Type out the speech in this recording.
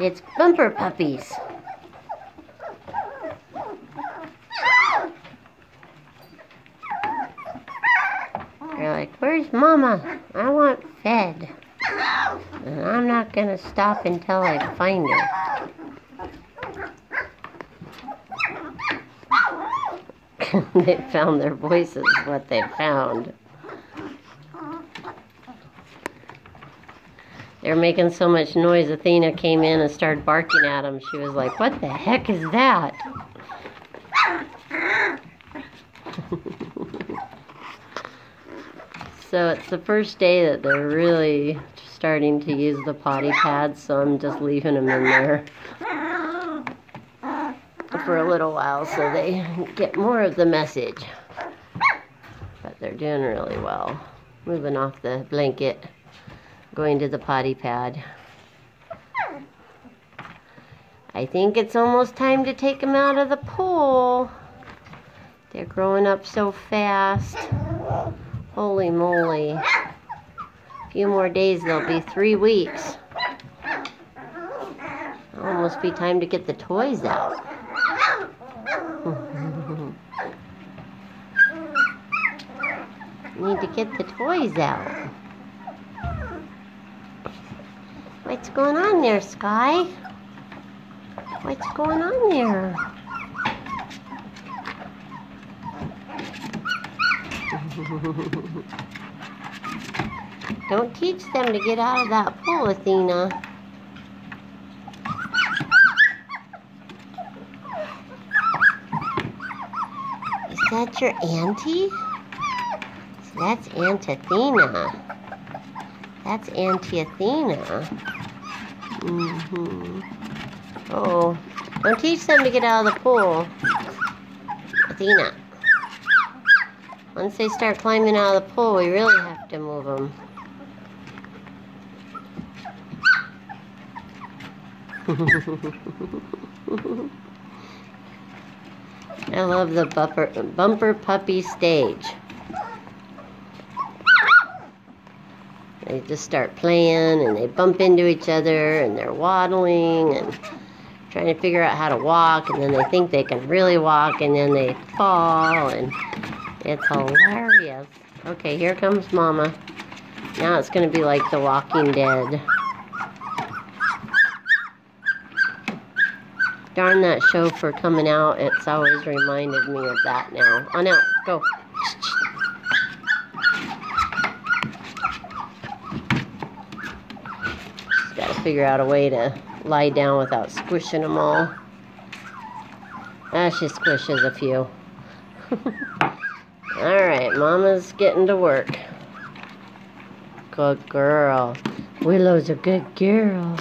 It's bumper puppies. They're like, where's mama? I want fed. And I'm not going to stop until I find her. they found their voices, what they found. They were making so much noise, Athena came in and started barking at them. She was like, what the heck is that? so it's the first day that they're really starting to use the potty pads, so I'm just leaving them in there for a little while so they get more of the message. But they're doing really well. Moving off the blanket, going to the potty pad. I think it's almost time to take them out of the pool. They're growing up so fast. Holy moly. A few more days, they'll be three weeks. Almost be time to get the toys out. Need to get the toys out. What's going on there, Sky? What's going on there? Don't teach them to get out of that pool, Athena. Is that your auntie? So that's Aunt Athena. That's Auntie Athena. Mm-hmm. Oh, don't teach them to get out of the pool. Athena. Once they start climbing out of the pool, we really have to move them. I love the bumper, bumper puppy stage. They just start playing and they bump into each other and they're waddling and trying to figure out how to walk and then they think they can really walk and then they fall and it's hilarious. Okay, here comes Mama. Now it's going to be like The Walking Dead. Darn that show for coming out. It's always reminded me of that now. Oh, On out. Go. Just got to figure out a way to lie down without squishing them all. Ah, she squishes a few. Alright, Mama's getting to work. Good girl. Willow's a good girl.